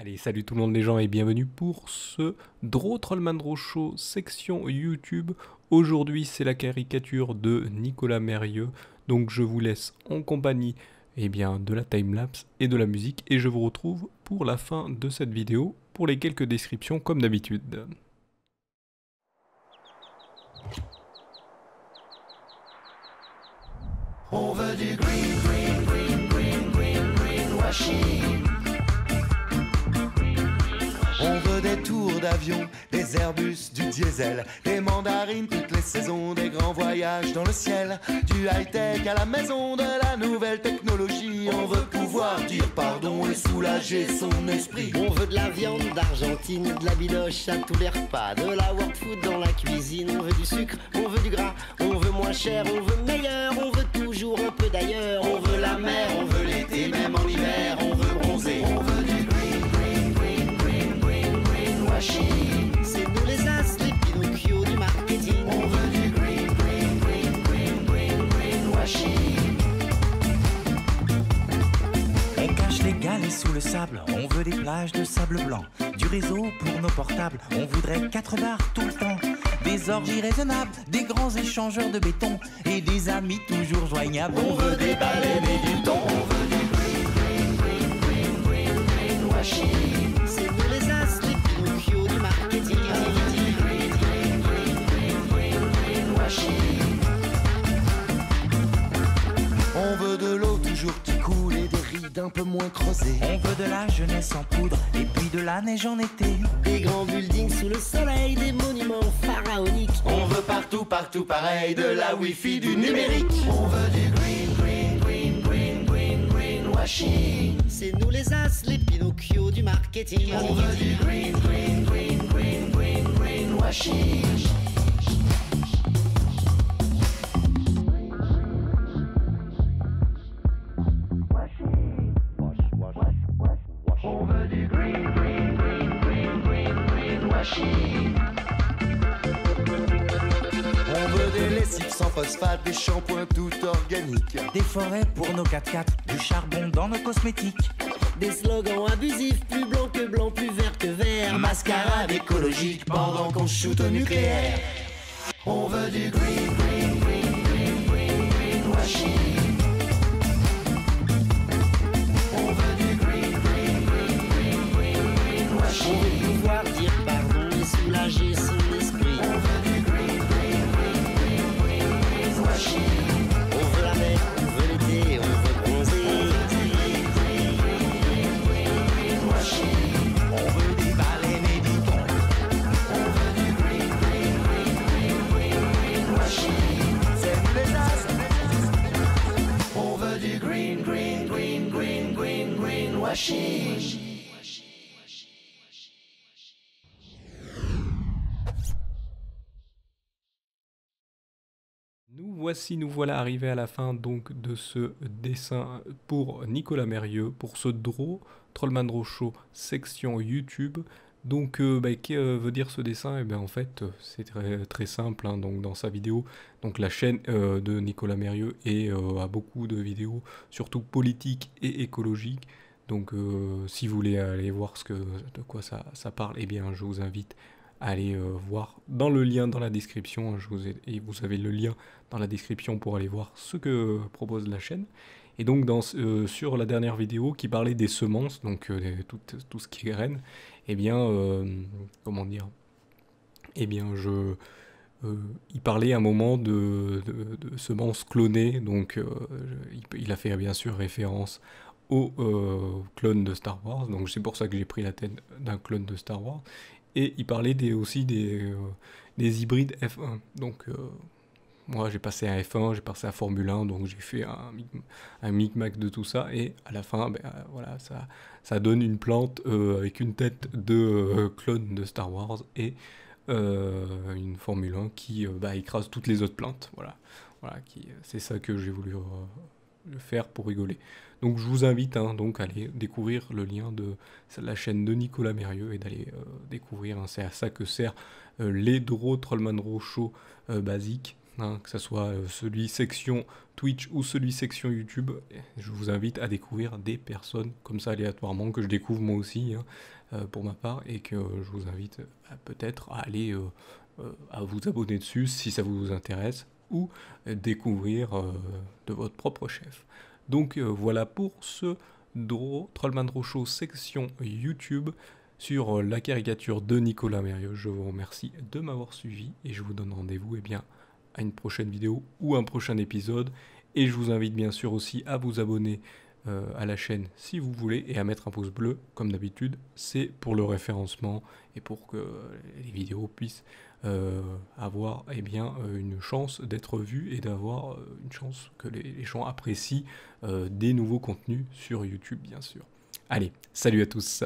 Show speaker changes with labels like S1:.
S1: Allez, salut tout le monde les gens et bienvenue pour ce Draw Trollman Draw Show section YouTube. Aujourd'hui c'est la caricature de Nicolas Mérieux, donc je vous laisse en compagnie eh bien, de la timelapse et de la musique et je vous retrouve pour la fin de cette vidéo pour les quelques descriptions comme d'habitude.
S2: On veut des tours d'avion, des Airbus, du diesel, des mandarines toutes les saisons, des grands voyages dans le ciel, du high-tech à la maison, de la nouvelle technologie. On veut pouvoir dire pardon et soulager son esprit.
S3: On veut de la viande d'Argentine, de la biloche à tous les repas, de la world food dans la cuisine. On veut du sucre, on veut du gras, on veut moins cher, on veut meilleur, on veut toujours Les
S4: galets sous le sable, on veut des plages de sable blanc, du réseau pour nos portables, on voudrait quatre bars tout le temps, des orgies raisonnables, des grands échangeurs de béton et des amis toujours joignables.
S2: On veut des baleines et du thon. On veut. On veut de l'eau toujours qui coule rides un peu moins creusées.
S4: On veut de la jeunesse en poudre et puis de la neige en été.
S3: Des grands buildings sous le soleil, des monuments pharaoniques.
S2: On veut partout, partout pareil, de la wifi, du numérique. On veut du green, green, green, green, green, green washing.
S3: C'est nous les as, les Pinocchio du marketing.
S2: On veut du green, green, green, green, green, green On veut des lessives sans phosphate, des shampoings tout organiques.
S4: Des forêts pour nos 4x4, du charbon dans nos cosmétiques.
S3: Des slogans abusifs, plus blanc que blanc, plus vert que vert.
S2: Mascarade écologique pendant qu'on shoot au nucléaire. On veut du green, green, green, green, green, green washing.
S1: Voici, nous voilà arrivés à la fin donc de ce dessin pour Nicolas Mérieux, pour ce draw, Trollman Draw Show section YouTube. Donc, euh, bah, que euh, veut dire ce dessin? Eh bien, en fait, c'est très, simple. hein. donc, dans sa vidéo, donc la chaîne euh, de Nicolas Mérieux et a beaucoup de vidéos, surtout politiques et écologiques. Donc, si vous voulez aller voir ce que, de quoi ça, ça parle, eh bien, je vous invite à aller euh, voir dans le lien dans la description. hein, je vous et vous avez le lien dans la description pour aller voir ce que propose la chaîne. Et donc dans, euh, sur la dernière vidéo qui parlait des semences, donc euh, tout, tout ce qui est graines, eh bien, euh, comment dire Eh bien, je, euh, il parlait à un moment de, semences clonées, donc il a fait bien sûr référence au euh, clone de Star Wars, donc c'est pour ça que j'ai pris la tête d'un clone de Star Wars. Et il parlait des, aussi des, euh, des hybrides F1. Donc, euh, moi, j'ai passé à F1, j'ai passé à Formule 1, donc j'ai fait un, mic- un micmac de tout ça. Et à la fin, ben, euh, voilà, ça, ça donne une plante avec une tête de clone de Star Wars et une Formule 1 qui bah, écrase toutes les autres plantes. Voilà, voilà c'est ça que j'ai voulu euh, faire pour rigoler. Donc je vous invite hein, donc à aller découvrir le lien de la chaîne de Nicolas Mérieux et d'aller euh, découvrir, hein, c'est à ça que sert euh, les Draw Trollman Show euh, basiques, hein, que ce soit euh, celui section Twitch ou celui section YouTube. Je vous invite à découvrir des personnes comme ça aléatoirement que je découvre moi aussi, hein, pour ma part et que je vous invite peut-être à aller à vous abonner dessus si ça vous intéresse ou découvrir de votre propre chef. Donc voilà pour ce Draw, Trollman Draw Show section YouTube sur la caricature de Nicolas Mérieux. Je vous remercie de m'avoir suivi et je vous donne rendez-vous eh bien, à une prochaine vidéo ou un prochain épisode. Et je vous invite bien sûr aussi à vous abonner euh, à la chaîne si vous voulez et à mettre un pouce bleu comme d'habitude. C'est pour le référencement et pour que les vidéos puissent euh, avoir eh bien, euh, une chance d'être vues et d'avoir une chance que les gens apprécient des nouveaux contenus sur YouTube bien sûr. Allez, salut à tous